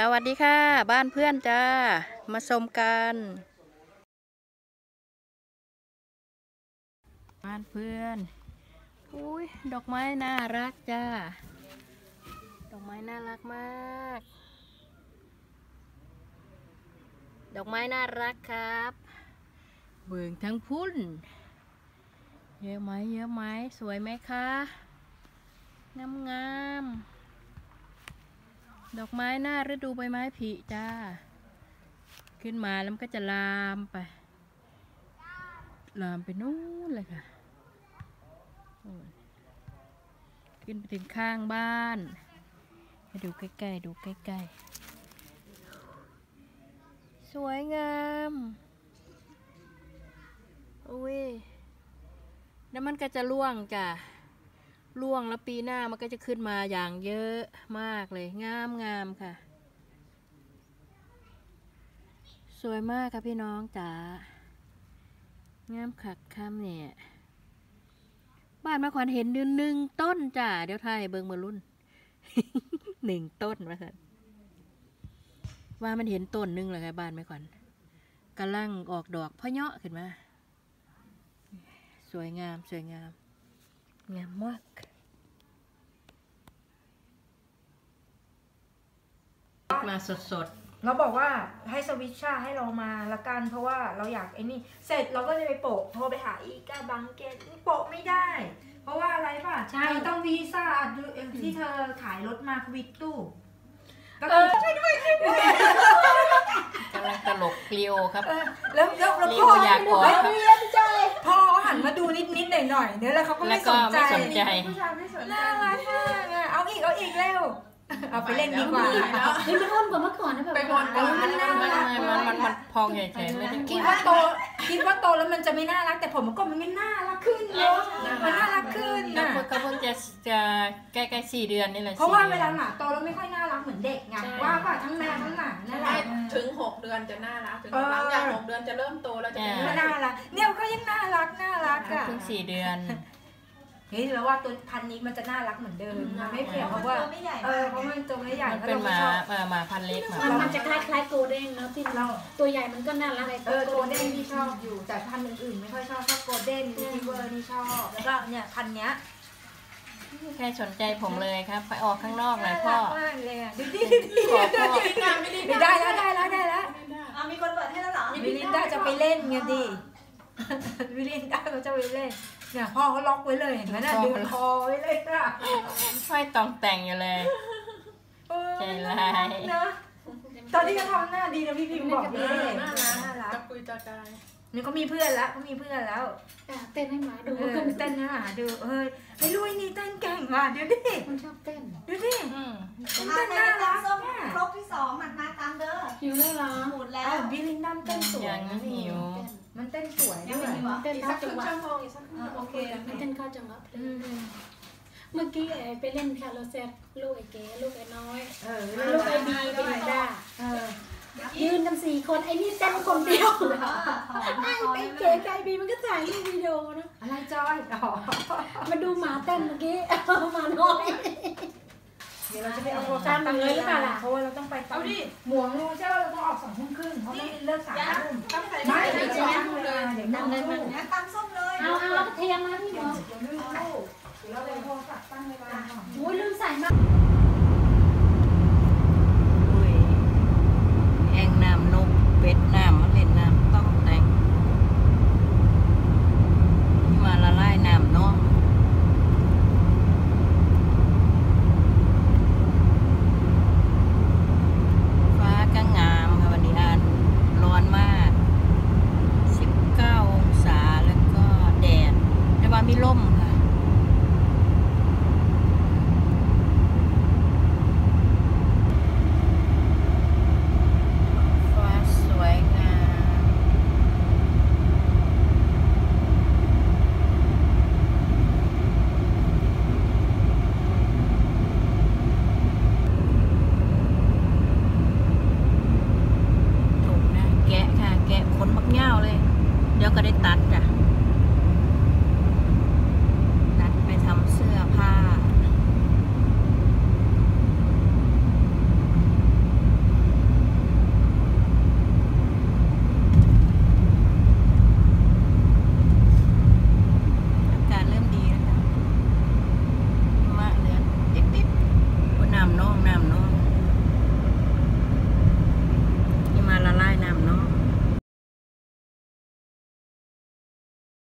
สวัสดีค่ะ บ้านเพื่อนจ้า มาชมกันบ้านเพื่อนอุ้ยดอกไม้น่ารักจ้า ดอกไม้น่ารักมาก ดอกไม้น่ารักครับ เบิ่งทั้งพุ่น เยอะไหมเยอะไหมสวยไหมคะงามงามๆ ดอกไม้หน้าฤดูใบไม้ผลิจ้า ขึ้นมาแล้วมันก็จะลามไป ลามไปนู่นเลยค่ะ ขึ้นไปถึงข้างบ้าน ให้ดูใกล้ๆ ดูใกล้ๆ สวยงามอุ้ยแล้วมันก็จะร่วงจ้ะ ร่วงแล้วปีหน้ามันก็จะขึ้นมาอย่างเยอะมากเลย งามงามค่ะ สวยมากค่ะพี่น้องจ๋างามขักคำเนี่ย บ้านมาขวัญเห็นดืนหนึ่งต้นจ้ะเดี๋ยวไทยเบิงเมารุ่นหนึ่งต้นว่าสันว่ามันเห็นต้นหนึงเลยค่ะบ้านแม่ขวัญกำลังออกดอกพะเยาะขึ้นมาสวยงามสวยงาม งามมากมาสดสดเราบอกว่าให้สวิตช์ชาให้เรามาละกัน เพราะว่าเราอยากไอ้นี่ เสร็จเราก็จะไปโปะโทรไปหาอีกาบังเกตนี่โปะไม่ได้ เพราะว่าอะไรป่ะใช่เธอต้องวีซ่าดูเองที่เธอขายรถมาควิกตู้ก็เอคืออๆกำลังตลกเกลียวครับเออแล้วแล้วแล้วเรียพ่กอพยากรณ์พ่อ หันมาดูนิดนิดๆหน่อยหน่อยๆเนี่ยแล้วเขาก็แล้ไม่วสก็นใจไม่สนใจน่ารักมากอะเอาอีกเอาอีกเร็วเอาไปเล่นดีกว่าเฮ้ยมันอ้วนกว่าเมื่อก่อนนะแบบไปบนเออมันน่ามันรักมันมันมันพองเฉยๆไม่ได้คิดว่าโตคิดว่าโตแล้วมันจะไม่น่ารักแต่ผมมันก็มันไม่น่ารักขึ้นเนาะมันน่ารักขึ้น ก็นะเพิ่งก็เพิ่งจะจะใกล้ๆสี่เดือนนี่แหละเพราะว่าสี่เวดือน ลาหมาโตแล้วไม่ค่อยน่ารักเหมือนเด็กไงว่าป่ะทั้งแม่ทั้งหมานั่นแหละ ถึงหกเดือนจะน่ารักถึงเออ หลังจากหกเดือนจะเริ่มโตแล้วจะเป็นมันน่ารักเนี่ยก็ยังน่ารักน่ารักอะเพิ่งสี่เดือน เฮ้ยแล้วว่าตัวพันธุ์นี้มันจะน่ารักเหมือนเดิมมันไม่เปลี่ยนเพราะว่าเออเพราะมันตัวไม่ใหญ่มันแล้วเป็นเราหก็มาชอบเอ่อหมาพันธุ์เล็กหมามันมันจะคล้ายๆโกลเด้นเนอะที่เราตัวใหญ่มันก็น่ารักเออโกลเด้นที่ชอบอยู่แต่พันธุ์อื่นๆไม่ค่อยชอบชอบโกลเด้นรีเวอร์นี่ชอบแล้วก็เนี่ยพันธุ์เนี้ยแค่สนใจผมเลยครับ ไปออกข้างนอกหน่น่าอยรัพ่อกมากเลยอะดูดิขอพ่อไม่ได้แล้วได้แล้วได้แล้วอะมีคนเปิดให้แล้วเหรอวิลินด้าจะไปเล่นไงดิวิลินด้าเขาจะไปเล่น เนี่ยพ่อเขาล็อกไว้เลยเห็นไหมน่ะดึงคอไว้เลยอะห้อยตองแต่งอยู่เลย เออใจร้าย นะตอนที่เขาทำหน้าดีนะพี่พิมพ์บอกเลยน่าน่ารักรักจะคุยจะกายนี่ก็มีเพื่อนแล้วก็มีเพื่อนแล้วอะเต้นให้หมาดูเออเต้นนะดูเอ้ยไอ้ลุยนี่เต้นเก่งว่ะเดี๋ยวดิมันชอบเต้นดูดิอืมมันเต้นน่ารักส้มอะครบที่สองมันมาตามเด้อหิวแล้วเหรอหมุนแล้อ้าววบิลลินดัมเต้นสวยยังนะหิวมัน เต้นสวยยัด้งวไม่ยหิวเหรอเต้นอีกเข้าสักคจัรึ่งงหวะชั่วโมงอีกสักอะโอเคมันเต้นเข้าจังหวะเพลอืงมเมื่อกี้ไอ้ไปเล่นคาร์โรเซตลูกไอ้เก๋ลูกไอ้น้อยเออลูกไอ้บีไปลินด้าเออยืนกันสี่คนไอ้นี่เต้นคนเดียวเออขอไอ้ไอ้เก๋กับไอ้บีมันก็ถ่ายรูปวิดีโอนะอะไรจอยอ๋อมาดูหมาเต้นเมื่อกี้หมาน้อยเดี๋ยวเราจะไปเอาโทรศัพท์ตั้งเลยหรือเปล่าล่ะเพราะว่าเราต้องไปเอาดิหมวงงูใช่ป่ะเราต้องออกสองทุ่มครึ่งเพราะไม่เลิกสามทุ่มต้องใส่ไม่ไม่เดี๋ยวใช่จะไหมนั่งเลยเดี๋ยวนั่งเลยงั้นตำส้มเลยเอาเอาแล้วก็เทียมมาพี่หมอเดี๋ยวไม่รู้เดี๋ยวเราไปโทรศัพท์ตั้งเวลาก่อนโอ้ยลืมใส่มา มีลม